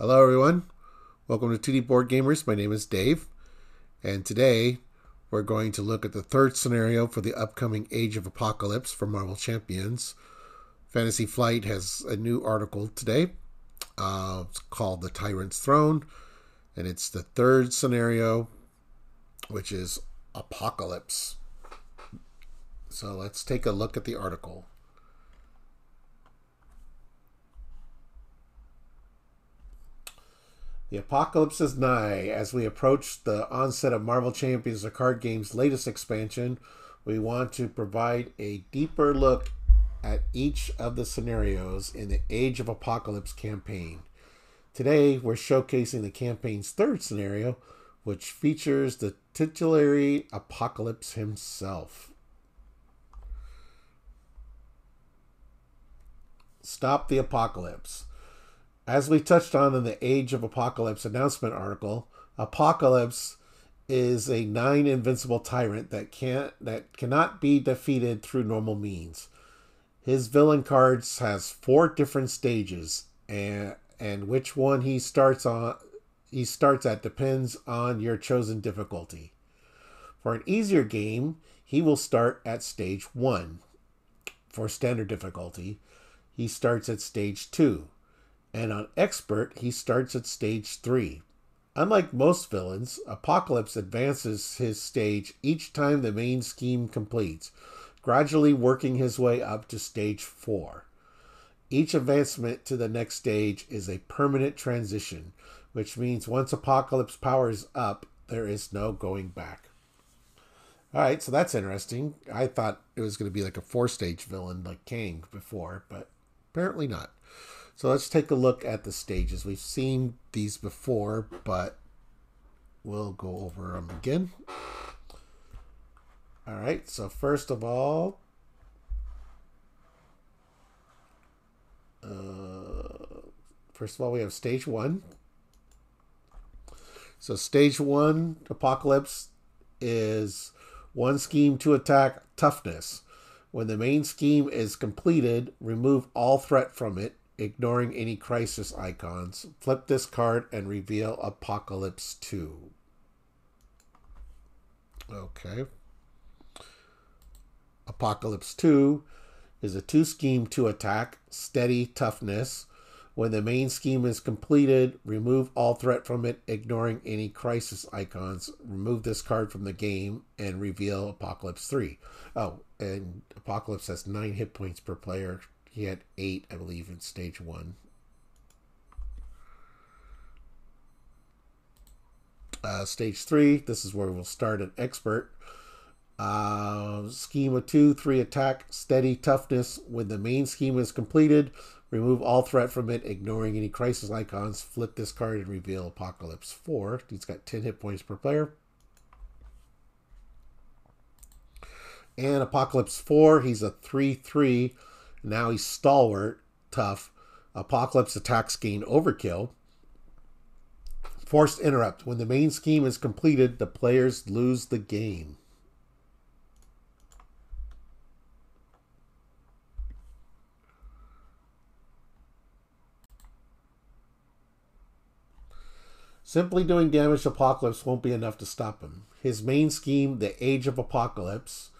Hello, everyone. Welcome to 2D Board Gamers. My name is Dave, and today we're going to look at the third scenario for the upcoming Age of Apocalypse for Marvel Champions. Fantasy Flight has a new article today. Uh, it's called The Tyrant's Throne, and it's the third scenario, which is Apocalypse. So let's take a look at the article. The apocalypse is nigh. As we approach the onset of Marvel Champions, the card game's latest expansion, we want to provide a deeper look at each of the scenarios in the Age of Apocalypse campaign. Today, we're showcasing the campaign's third scenario, which features the titular Apocalypse himself. Stop the Apocalypse. As we touched on in the Age of Apocalypse announcement article, Apocalypse is a nine invincible tyrant that can't that cannot be defeated through normal means. His villain cards has four different stages, and and which one he starts on he starts at depends on your chosen difficulty. For an easier game, he will start at stage one. For standard difficulty, he starts at stage two and on Expert, he starts at stage 3. Unlike most villains, Apocalypse advances his stage each time the main scheme completes, gradually working his way up to stage 4. Each advancement to the next stage is a permanent transition, which means once Apocalypse powers up, there is no going back. All right, so that's interesting. I thought it was going to be like a four stage villain like Kang before, but apparently not. So let's take a look at the stages. We've seen these before, but we'll go over them again. All right, so first of all, uh, first of all, we have stage one. So stage one, Apocalypse, is one scheme to attack toughness. When the main scheme is completed, remove all threat from it ignoring any crisis icons. Flip this card and reveal Apocalypse 2. Okay. Apocalypse 2 is a two scheme to attack, steady toughness. When the main scheme is completed, remove all threat from it, ignoring any crisis icons. Remove this card from the game and reveal Apocalypse 3. Oh, and Apocalypse has 9 hit points per player, he had eight, I believe, in stage one. Uh, stage three, this is where we'll start an expert. Uh, schema two, three attack, steady toughness. When the main scheme is completed, remove all threat from it, ignoring any crisis icons. Flip this card and reveal Apocalypse 4. He's got 10 hit points per player. And Apocalypse 4, he's a 3 3 now he's stalwart, tough. Apocalypse attacks gain overkill. Forced interrupt. When the main scheme is completed, the players lose the game. Simply doing damage to Apocalypse won't be enough to stop him. His main scheme, the Age of Apocalypse,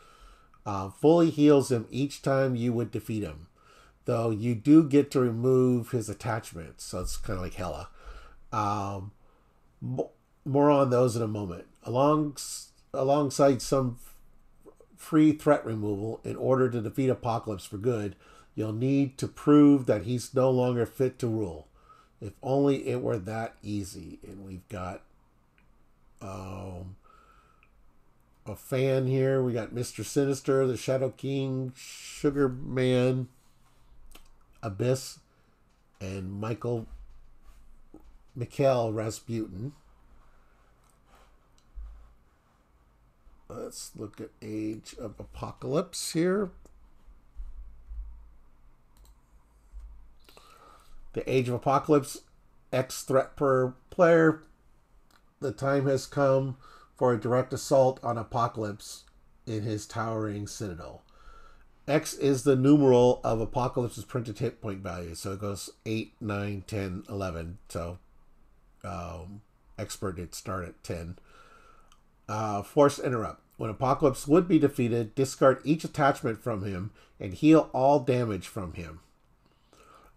uh, fully heals him each time you would defeat him. Though you do get to remove his attachments, so it's kind of like Hela. Um, more on those in a moment. Along, alongside some free threat removal, in order to defeat Apocalypse for good, you'll need to prove that he's no longer fit to rule. If only it were that easy. And we've got um, a fan here. We got Mr. Sinister, the Shadow King, Sugar Man, Abyss, and Michael Mikhail Rasputin. Let's look at Age of Apocalypse here. The Age of Apocalypse, X threat per player. The time has come for a direct assault on Apocalypse in his towering citadel. X is the numeral of Apocalypse's printed hit point value. So it goes 8, 9, 10, 11. So Um, expert did start at 10. Uh, force interrupt. When Apocalypse would be defeated, discard each attachment from him and heal all damage from him.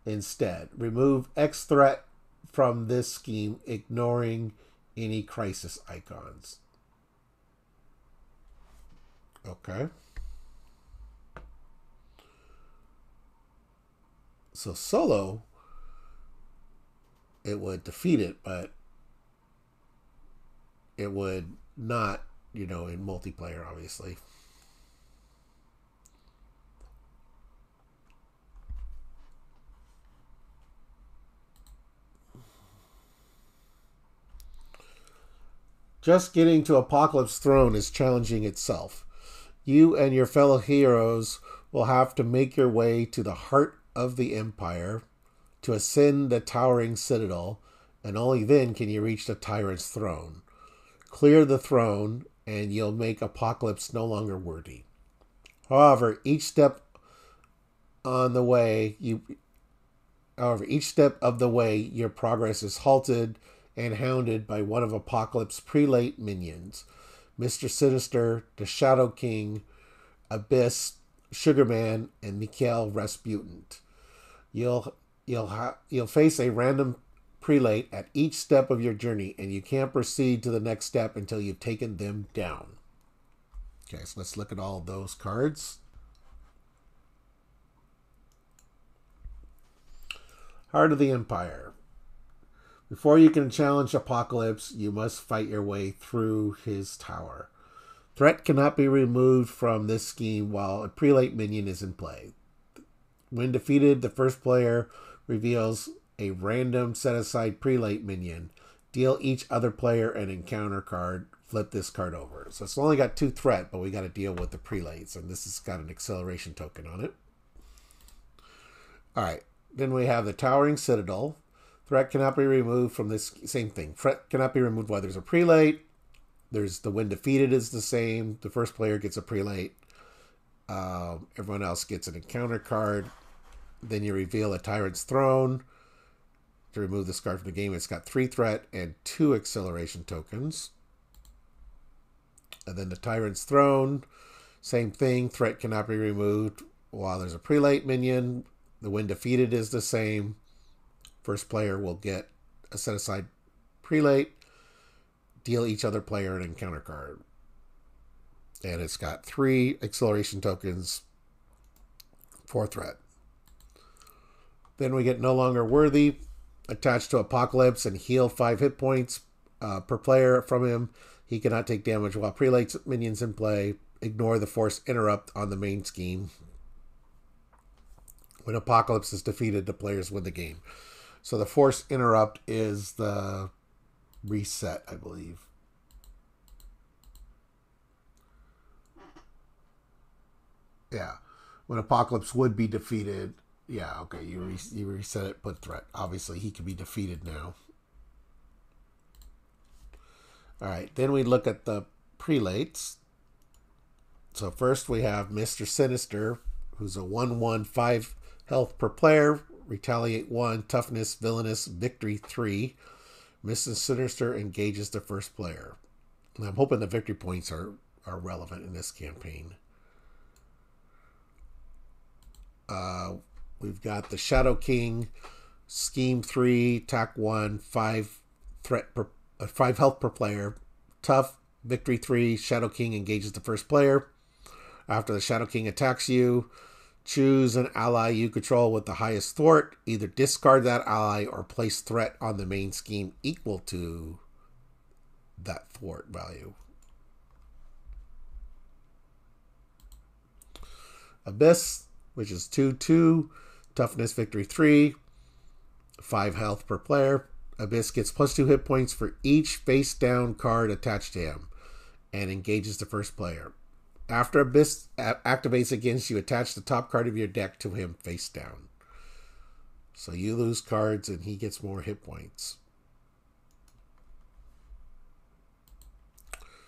Instead, remove X threat from this scheme, ignoring any crisis icons. Okay. So solo, it would defeat it, but it would not, you know, in multiplayer, obviously. Just getting to Apocalypse Throne is challenging itself. You and your fellow heroes will have to make your way to the heart of the Empire to ascend the towering citadel, and only then can you reach the tyrant's throne. Clear the throne, and you'll make Apocalypse no longer worthy. However, each step on the way you however, each step of the way your progress is halted and hounded by one of Apocalypse's prelate minions Mr. Sinister, the Shadow King, Abyss, Sugarman, and Mikhail Rasputin. You'll you'll ha- you'll face a random prelate at each step of your journey, and you can't proceed to the next step until you've taken them down. Okay, so let's look at all those cards. Heart of the Empire. Before you can challenge Apocalypse, you must fight your way through his tower. Threat cannot be removed from this scheme while a prelate minion is in play. When defeated, the first player reveals a random set aside prelate minion. Deal each other player an encounter card. Flip this card over. So it's only got two threat, but we got to deal with the prelates, and this has got an acceleration token on it. All right. Then we have the Towering Citadel. Threat cannot be removed from this same thing. Threat cannot be removed while there's a prelate. There's the when defeated is the same. The first player gets a prelate. Um, everyone else gets an encounter card. Then you reveal a tyrant's throne to remove this card from the game. It's got three threat and two acceleration tokens. And then the tyrant's throne, same thing. Threat cannot be removed while there's a prelate minion. The when defeated is the same. First player will get a set aside prelate, deal each other player an encounter card. And it's got three acceleration tokens, four threat. Then we get no longer worthy, attached to Apocalypse, and heal five hit points uh, per player from him. He cannot take damage while prelates minions in play. Ignore the force interrupt on the main scheme. When Apocalypse is defeated, the players win the game. So the force interrupt is the reset, I believe. Yeah. When Apocalypse would be defeated, yeah, okay, you, re- you reset it, put threat. Obviously, he can be defeated now. All right, then we look at the prelates. So first we have Mr. Sinister, who's a 1 1 5 health per player, Retaliate 1, Toughness, Villainous, Victory 3. Mrs. Sinister engages the first player. And I'm hoping the victory points are, are relevant in this campaign. Uh, we've got the Shadow King, Scheme 3, Attack 1, 5 threat per, uh, 5 health per player. Tough, Victory 3, Shadow King engages the first player. After the Shadow King attacks you, Choose an ally you control with the highest thwart. Either discard that ally or place threat on the main scheme equal to that thwart value. Abyss, which is 2 2, toughness victory 3, 5 health per player. Abyss gets plus 2 hit points for each face down card attached to him and engages the first player. After Abyss activates against you, attach the top card of your deck to him face down. So you lose cards and he gets more hit points.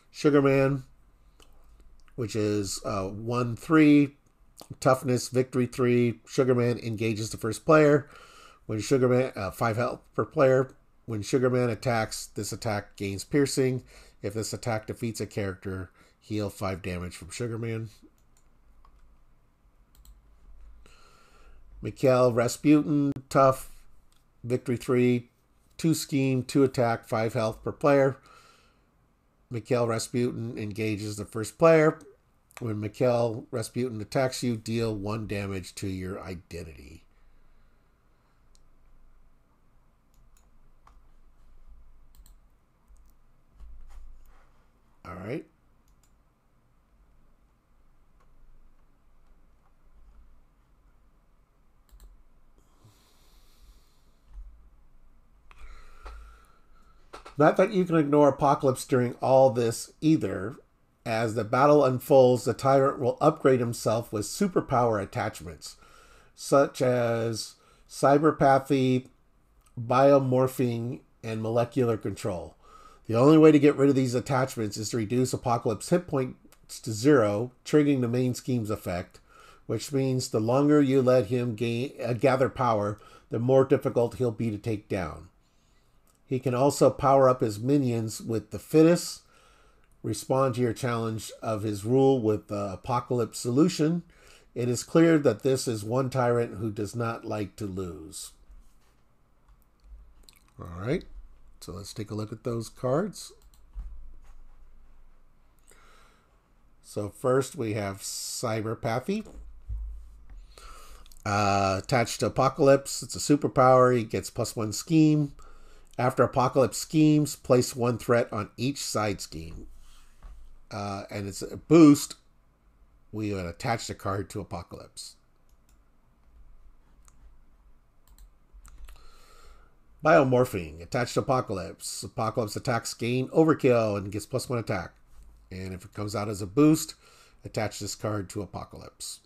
Sugarman, which is uh, 1 3, toughness, victory 3. Sugarman engages the first player. When Sugarman, uh, 5 health per player. When Sugarman attacks, this attack gains piercing. If this attack defeats a character, heal 5 damage from Sugarman. Mikhail Rasputin, tough, victory 3, 2 scheme, 2 attack, 5 health per player. Mikhail Rasputin engages the first player. When Mikhail Rasputin attacks you, deal 1 damage to your identity. All right. Not that you can ignore Apocalypse during all this either. As the battle unfolds, the tyrant will upgrade himself with superpower attachments, such as cyberpathy, biomorphing, and molecular control. The only way to get rid of these attachments is to reduce Apocalypse hit points to zero, triggering the main scheme's effect, which means the longer you let him gain, uh, gather power, the more difficult he'll be to take down. He can also power up his minions with the fittest, respond to your challenge of his rule with the apocalypse solution. It is clear that this is one tyrant who does not like to lose. All right, so let's take a look at those cards. So first we have Cyberpathy. Uh, attached to Apocalypse, it's a superpower. He gets plus one scheme. After Apocalypse schemes, place one threat on each side scheme. Uh, and it's a boost. We would attach the card to Apocalypse. Biomorphing, attached to Apocalypse. Apocalypse attacks gain overkill and gets plus one attack. And if it comes out as a boost, attach this card to Apocalypse.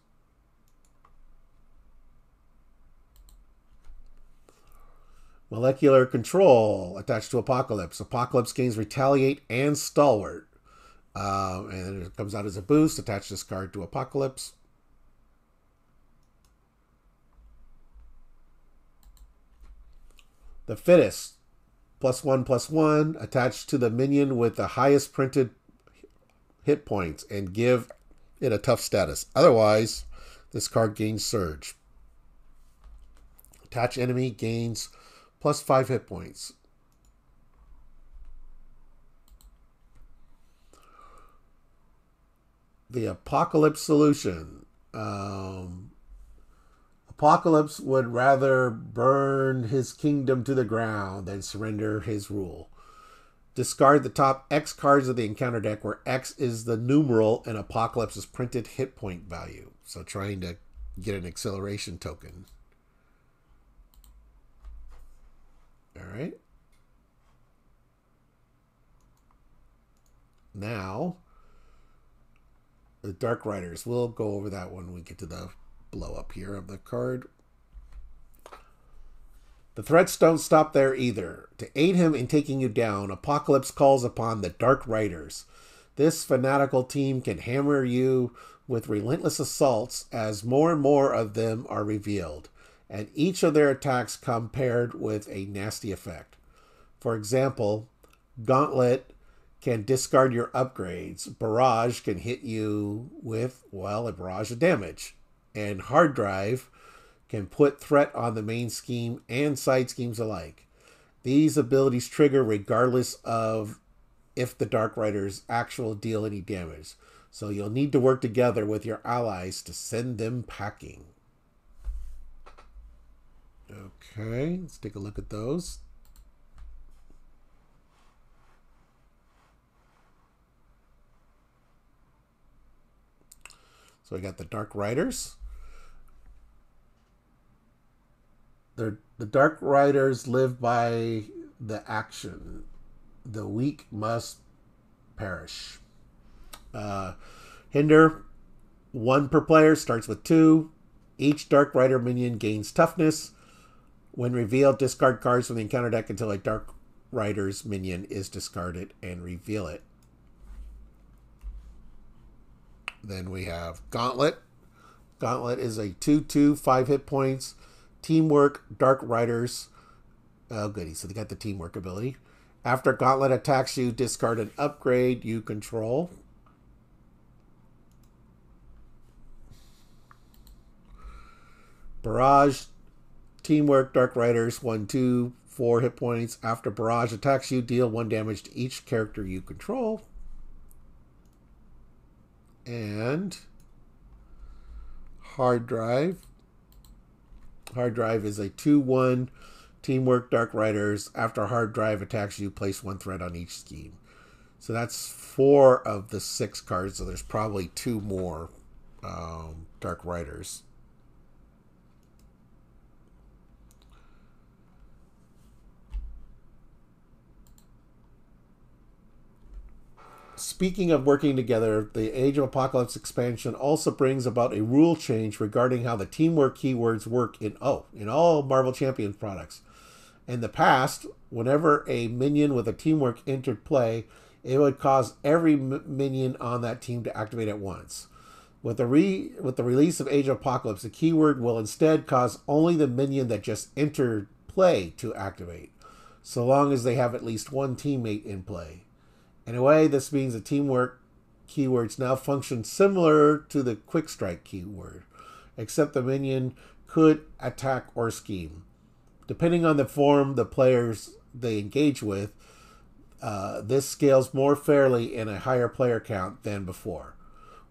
Molecular control attached to Apocalypse. Apocalypse gains Retaliate and Stalwart. Uh, and it comes out as a boost. Attach this card to Apocalypse. The Fittest. Plus one, plus one. Attached to the minion with the highest printed hit points and give it a tough status. Otherwise, this card gains Surge. Attach enemy gains plus five hit points. The Apocalypse Solution. Um, Apocalypse would rather burn his kingdom to the ground than surrender his rule. Discard the top X cards of the encounter deck, where X is the numeral and Apocalypse's printed hit point value. So trying to get an acceleration token. Right. Now, the Dark Riders. We'll go over that when we get to the blow up here of the card. The threats don't stop there either. To aid him in taking you down, Apocalypse calls upon the Dark Riders. This fanatical team can hammer you with relentless assaults as more and more of them are revealed and each of their attacks come paired with a nasty effect. For example, Gauntlet can discard your upgrades. Barrage can hit you with, well, a barrage of damage. And Hard Drive can put threat on the main scheme and side schemes alike. These abilities trigger regardless of if the Dark Riders actual deal any damage. So you'll need to work together with your allies to send them packing. Okay, let's take a look at those. So we got the Dark Riders. They're, the Dark Riders live by the action. The weak must perish. Uh, hinder, one per player, starts with two. Each Dark Rider minion gains toughness. When revealed, discard cards from the encounter deck until a Dark Rider's minion is discarded and reveal it. Then we have Gauntlet. Gauntlet is a 2 2, 5 hit points. Teamwork, Dark Riders. Oh, goody. So they got the teamwork ability. After Gauntlet attacks you, discard an upgrade you control. Barrage, Teamwork, Dark Riders, 1, 2, 4 hit points. After Barrage attacks you, deal 1 damage to each character you control. And Hard Drive. Hard Drive is a 2 1 Teamwork, Dark Riders. After Hard Drive attacks you, place one threat on each scheme. So that's four of the six cards. So there's probably two more um, Dark Riders. Speaking of working together, the Age of Apocalypse expansion also brings about a rule change regarding how the teamwork keywords work in oh, in all Marvel Champions products. In the past, whenever a minion with a teamwork entered play, it would cause every minion on that team to activate at once. With the re with the release of Age of Apocalypse, the keyword will instead cause only the minion that just entered play to activate, so long as they have at least one teammate in play. In a way, this means the teamwork keywords now function similar to the quick strike keyword, except the minion could attack or scheme. Depending on the form the players they engage with, uh, this scales more fairly in a higher player count than before,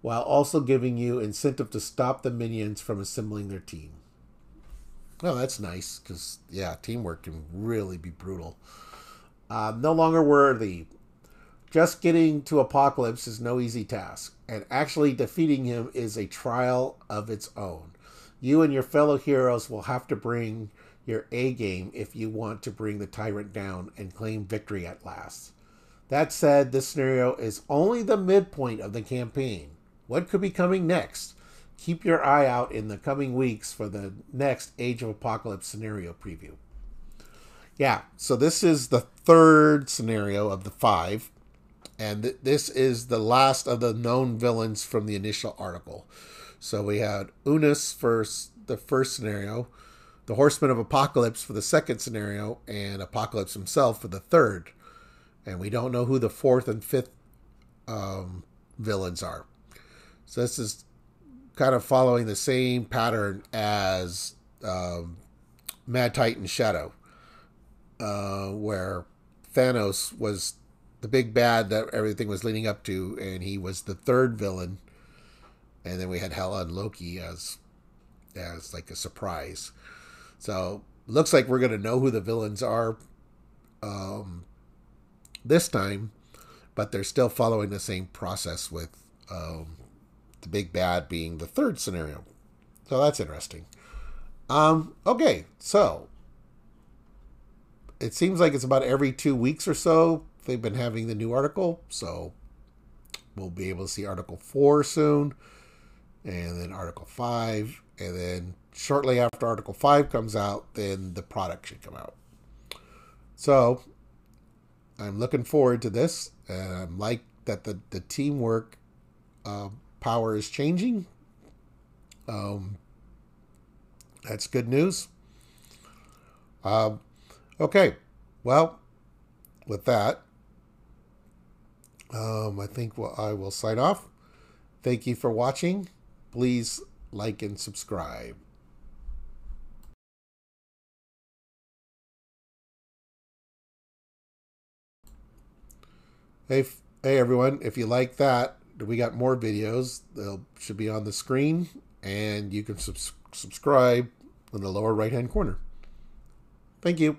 while also giving you incentive to stop the minions from assembling their team. Oh, that's nice because yeah, teamwork can really be brutal. Uh, no longer worthy. Just getting to Apocalypse is no easy task, and actually defeating him is a trial of its own. You and your fellow heroes will have to bring your A game if you want to bring the tyrant down and claim victory at last. That said, this scenario is only the midpoint of the campaign. What could be coming next? Keep your eye out in the coming weeks for the next Age of Apocalypse scenario preview. Yeah, so this is the third scenario of the five and th- this is the last of the known villains from the initial article. So we had Unus for the first scenario, the Horseman of Apocalypse for the second scenario, and Apocalypse himself for the third. And we don't know who the fourth and fifth um, villains are. So this is kind of following the same pattern as um, Mad Titan Shadow, uh, where Thanos was the big bad that everything was leading up to, and he was the third villain. And then we had Hela and Loki as as like a surprise. So looks like we're gonna know who the villains are um, this time, but they're still following the same process with um, the big bad being the third scenario. So that's interesting. Um, okay, so it seems like it's about every two weeks or so they've been having the new article, so we'll be able to see Article 4 soon, and then Article 5, and then shortly after Article 5 comes out, then the product should come out. So I'm looking forward to this, and I'm like that the, the teamwork uh, power is changing. Um, that's good news. Um, okay, well, with that, um, I think I will sign off. Thank you for watching. Please like and subscribe. Hey, hey everyone! If you like that, we got more videos. They'll should be on the screen, and you can subscribe in the lower right hand corner. Thank you.